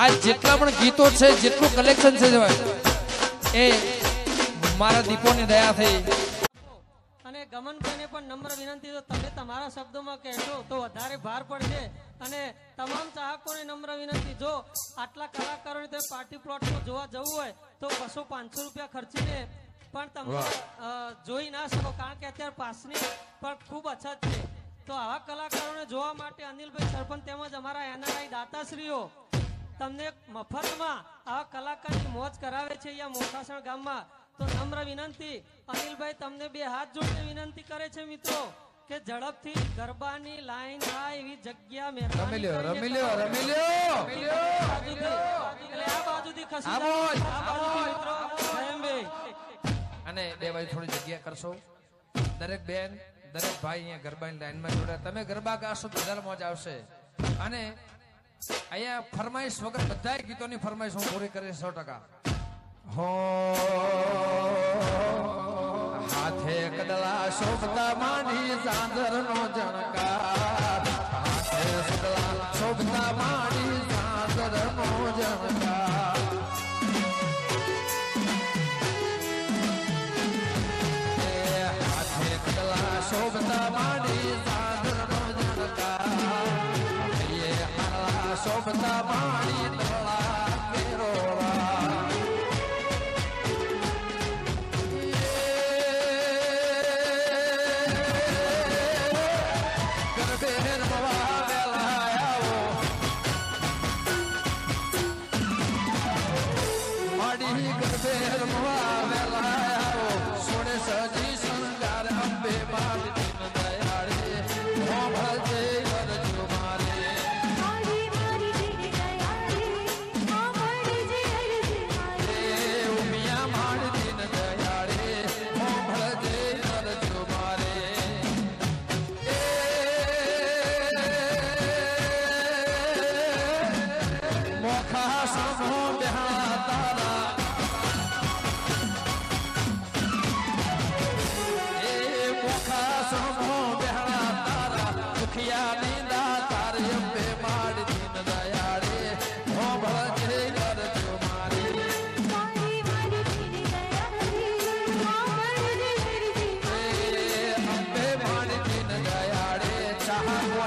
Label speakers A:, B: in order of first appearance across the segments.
A: આ જેટલા પણ ગીતો છે જેટલું કલેક્શન છે એ મારા દીપોની દયા થઈ.
B: અને ગમનભાઈને પણ નમ્ર વિનંતી તો તમે તમારા શબ્દોમાં કહેશો તો વધારે ભાર પડશે. અને તમામ ચાહકોને નમ્ર વિનંતી જો આટલા કલાકારોને તમે પાર્ટી પ્લોટમાં જોવા જવું હોય તો બસો પાંચસો રૂપિયા ખર્ચીને પણ તમે જોઈ ના શકો કારણ કે અત્યારે પાસની પણ ખૂબ અછત છે. તો આવા કલાકારોને જોવા માટે અનિલભાઈ સરપંચ તેમજ અમારા એનઆરઆઈ દાતાશ્રીઓ તમને મફતમાં આવા કલાકારની મોજ કરાવે છે અહીંયા મોખાસણ ગામમાં. તો નમ્ર વિનંતી અનિલભાઈ તમને બે હાથ જોડીને વિનંતી કરે છે મિત્રો કે ઝડપથી ગરબાની લાઈન થાય એવી જગ્યા મહેરબાની
A: રમી લ્યો રમી લ્યો રમી લ્યો
B: આ બાજુથી ખસી
A: આમો
B: જાઓ.
A: જ,
B: આ બાજુથી મિત્રો જયંતભાઈ.
A: અને બે બાજુ થોડી જગ્યા કરશો. દરેક બેન દરેક ભાઈ અહીંયા ગરબાની લાઈનમાં જોડાય. તમે ગરબા ગાશો તો વધારે મોજ આવશે. અને અહીંયા ફરમાઈશ વગર બધાય ગીતોની ફરમાઈશ હું પૂરી કરીશ સો ટકા. હો, હાથે કદલા શોભતા માંડી સાંદર નો જણકાર. હાથે કદલા શોભતા માંડી સાંદર નો જણકાર.
C: ಮಾತಾ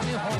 C: Tommy Ho.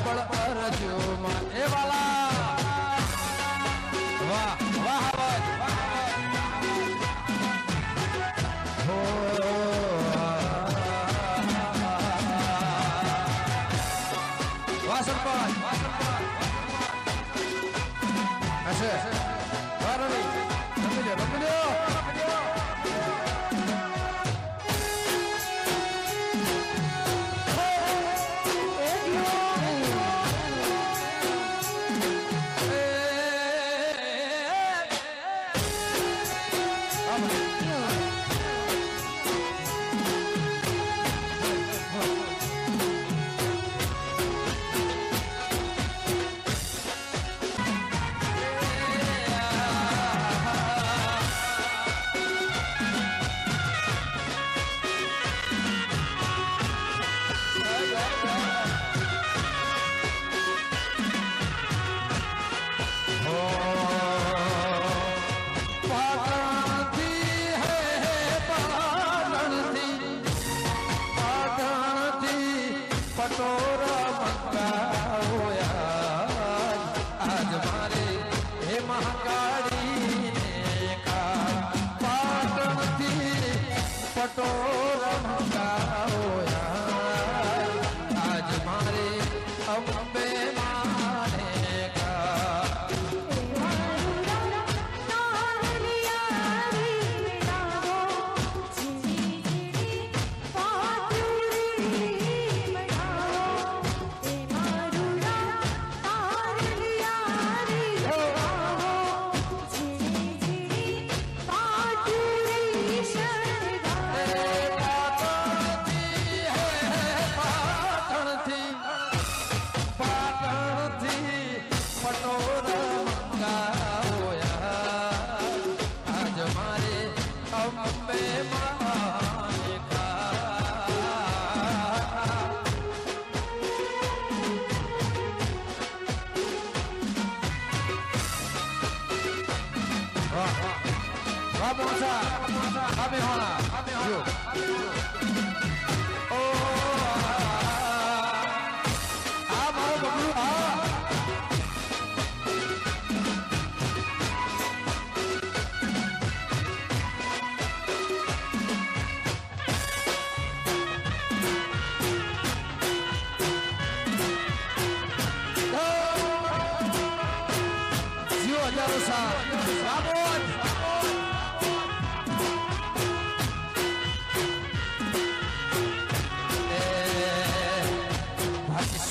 C: of the baby.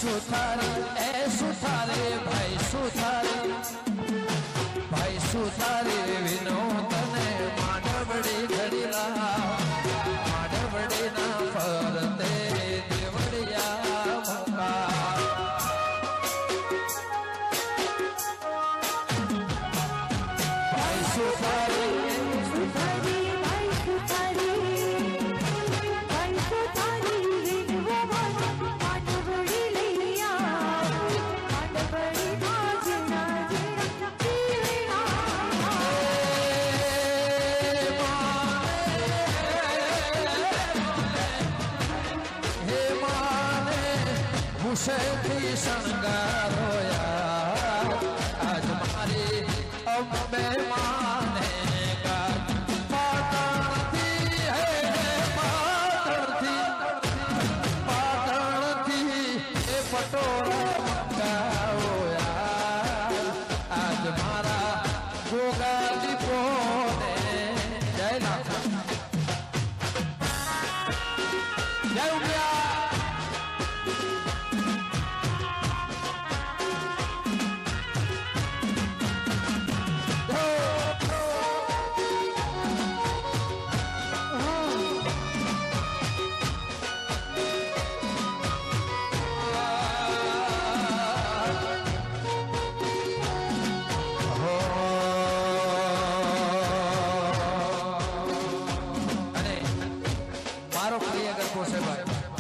C: Suthar ए सुथारे भाई सुथारे भाई
A: सुथारे विन ખુશથી શણગારોયા આજ મારી અમ્બે માં para o que.